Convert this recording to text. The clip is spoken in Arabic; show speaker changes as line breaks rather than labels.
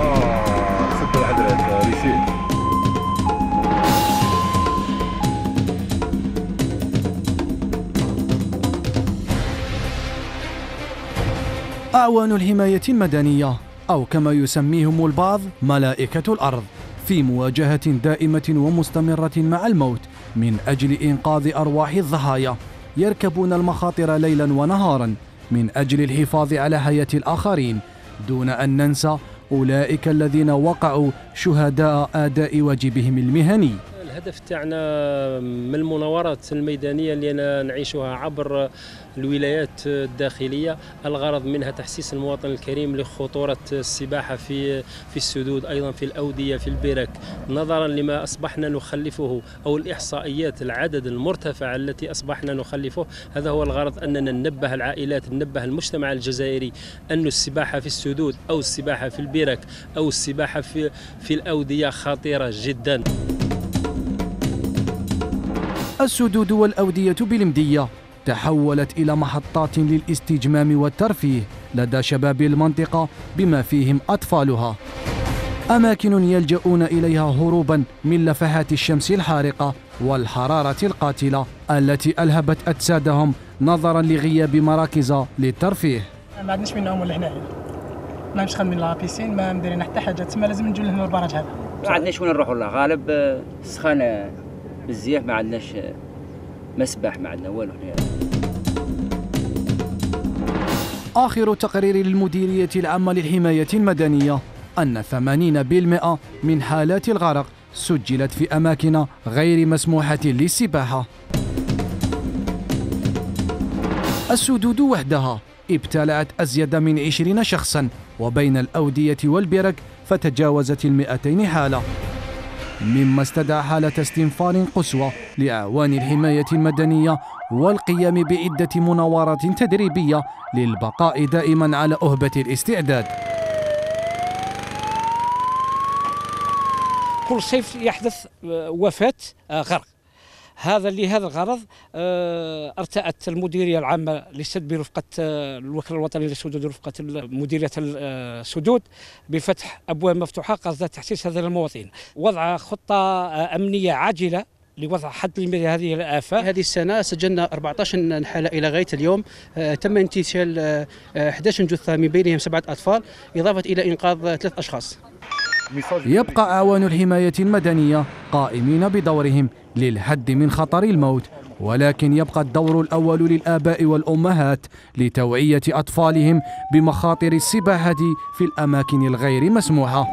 آه، أعوان الحماية المدنية أو كما يسميهم البعض ملائكة الأرض في مواجهة دائمة ومستمرة مع الموت من أجل إنقاذ أرواح الضحايا يركبون المخاطر ليلا ونهارا من أجل الحفاظ على حياة الآخرين دون أن ننسى أولئك الذين وقعوا شهداء أداء واجبهم المهني.
الهدف تاعنا من المناورات الميدانية اللي نعيشها عبر الولايات الداخلية الغرض منها تحسيس المواطن الكريم لخطورة السباحة في في السدود أيضا في الأودية في البرك. نظرا لما أصبحنا نخلفه أو الإحصائيات العدد المرتفع التي أصبحنا نخلفه هذا هو الغرض أننا ننبه العائلات ننبه المجتمع الجزائري أن السباحة في السدود أو السباحة في البرك أو السباحة في في الأودية خطيرة جدا.
السدود والأودية بالمدية تحولت إلى محطات للاستجمام والترفيه لدى شباب المنطقة بما فيهم أطفالها. أماكن يلجؤون إليها هروبا من لفحات الشمس الحارقة والحرارة القاتلة التي ألهبت أجسادهم نظرا لغياب مراكز للترفيه.
ما عندناش من نوم ولا هنايا ما نمش خدمين لا بيسين ما مديرين حتى حاجة. تما لازم نجوا لهنا البرج هذا.
ما عندناش وين نروحوا غالب آه، بزاف ما عندناش مسبح ما عندنا والو هنا
آخر تقرير للمديرية العامة للحماية المدنية أن 80% من حالات الغرق سجلت في أماكن غير مسموحة للسباحة. السدود وحدها ابتلعت أزيد من 20 شخصا وبين الأودية والبرك فتجاوزت المئتين حالة. مما استدعى حالة استنفار قصوى لأعوان الحماية المدنية والقيام بعدة مناورات تدريبية للبقاء دائما على أهبة الاستعداد.
كل صيف يحدث وفاة غرق. هذا لهذا الغرض آه، ارتأت المديرية العامة للسد برفقة آه، الوكالة الوطنية للسدود رفقة مديرية السدود بفتح أبواب مفتوحة قصد تحسيس هذا المواطنين. وضع خطة آه، أمنية عاجلة لوضع حد لهذه الآفة.
هذه السنة سجلنا 14 حالة إلى غاية اليوم. آه، تم انتشال آه، آه، 11 جثة من بينهم سبعة أطفال إضافة إلى إنقاذ ثلاث أشخاص.
يبقى أعوان الحماية المدنية قائمين بدورهم للحد من خطر الموت ولكن يبقى الدور الأول للآباء والأمهات لتوعية أطفالهم بمخاطر السباحة في الأماكن الغير مسموحة.